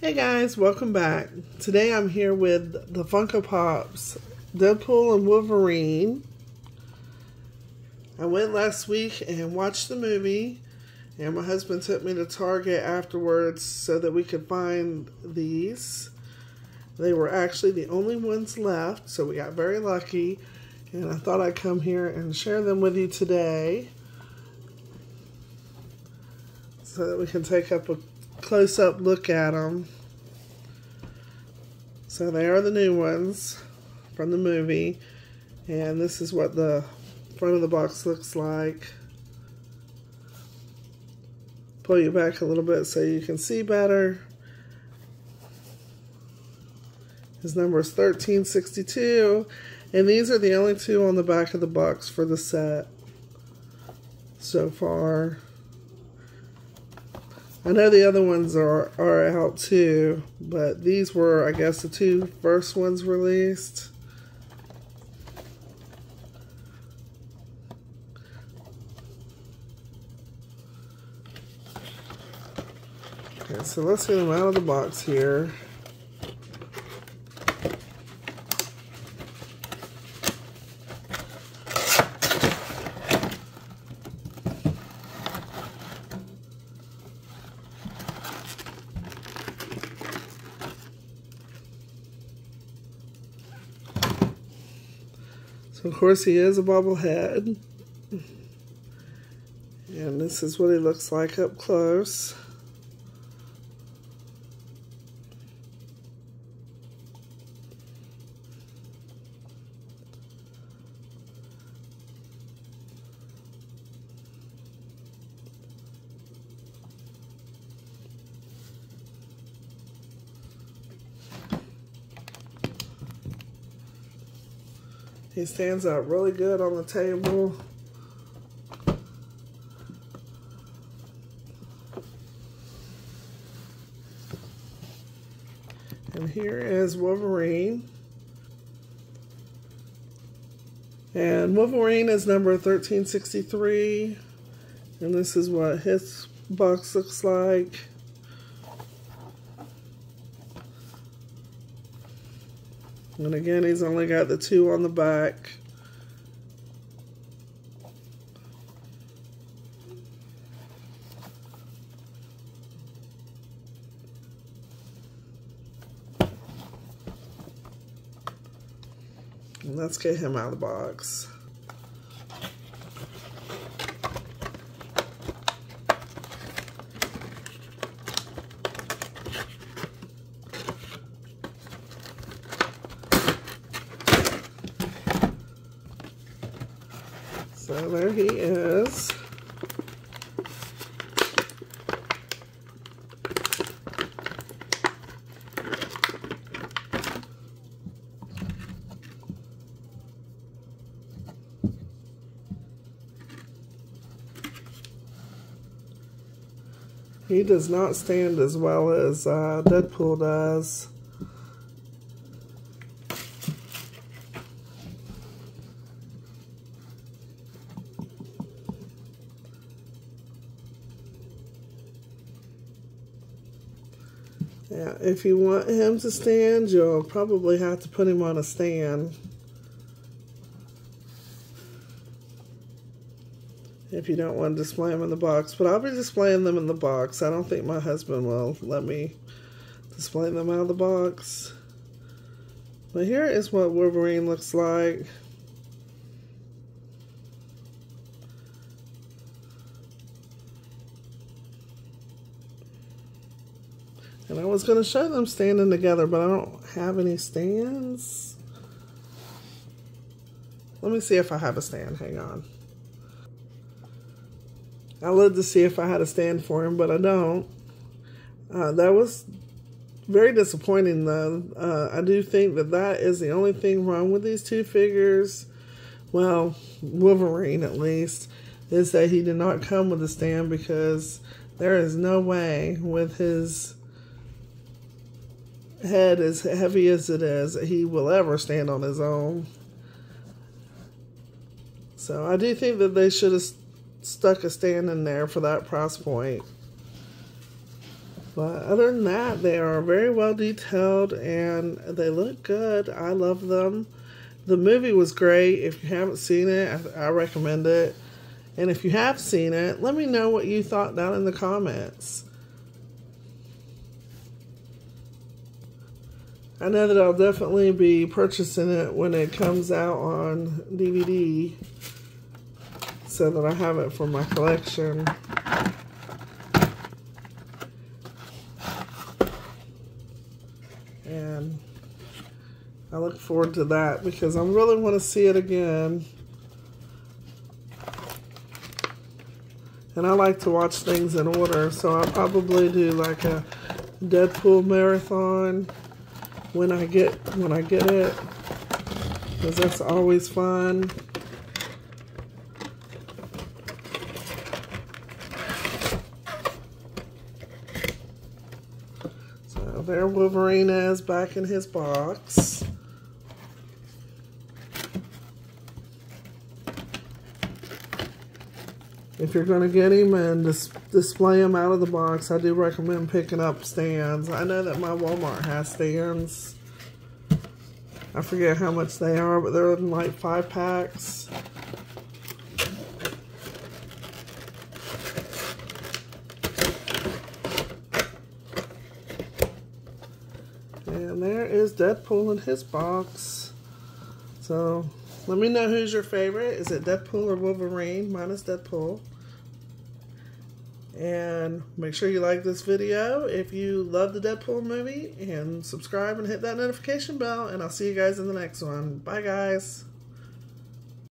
Hey guys, welcome back. Today I'm here with the Funko Pops Deadpool and Wolverine. I went last week and watched the movie, and my husband took me to Target afterwards so that we could find these. They were actually the only ones left, so we got very lucky, and I thought I'd come here and share them with you today so that we can take up a close-up look at them. So they are the new ones from the movie. And this is what the front of the box looks like. Pull you back a little bit so you can see better. His number is 1362. And these are the only two on the back of the box for the set so far. I know the other ones are, are out too, but these were, I guess, the two first ones released. Okay, so let's get them out of the box here. So of course he is a bobblehead. And this is what he looks like up close. He stands out really good on the table. And here is Wolverine. And Wolverine is number 1363. And this is what his box looks like. And again, he's only got the two on the back. And let's get him out of the box. There he is. He does not stand as well as uh, Deadpool does. Yeah, if you want him to stand, you'll probably have to put him on a stand. If you don't want to display them in the box. But I'll be displaying them in the box. I don't think my husband will let me display them out of the box. But here is what Wolverine looks like. I was going to show them standing together, but I don't have any stands. Let me see if I have a stand. Hang on. I looked to see if I had a stand for him, but I don't. Uh, that was very disappointing, though. Uh, I do think that that is the only thing wrong with these two figures. Well, Wolverine, at least, is that he did not come with a stand because there is no way with his head as heavy as it is, he will ever stand on his own. So I do think that they should have stuck a stand in there for that price point. But other than that, they are very well detailed and they look good. I love them. The movie was great. If you haven't seen it, I, recommend it. And if you have seen it, let me know what you thought down in the comments. I know that I'll definitely be purchasing it when it comes out on DVD so that I have it for my collection. And I look forward to that because I really want to see it again. And I like to watch things in order, so I'll probably do like a Deadpool marathon when I get when I get it because that's always fun. So there Wolverine is back in his box. If you're going to get him and dis display him out of the box, I do recommend picking up stands. I know that my Walmart has stands. I forget how much they are, but they're in like five packs. And there is Deadpool in his box. So let me know who's your favorite. Is it Deadpool or Wolverine? Mine is Deadpool. And make sure you like this video if you love the Deadpool movie and subscribe and hit that notification bell. And I'll see you guys in the next one. Bye, guys.